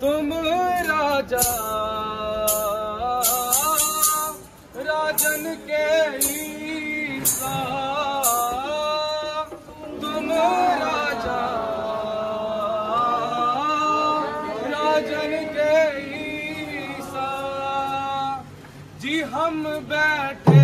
ਤੁਮ ਰਾਜਾ ਰਾਜਨ ਕੇ ਈਸਾ ਤੁਮ ਰਾਜਾ ਰਾਜਨ ਕੇ ਹਮ ਬੈਠੇ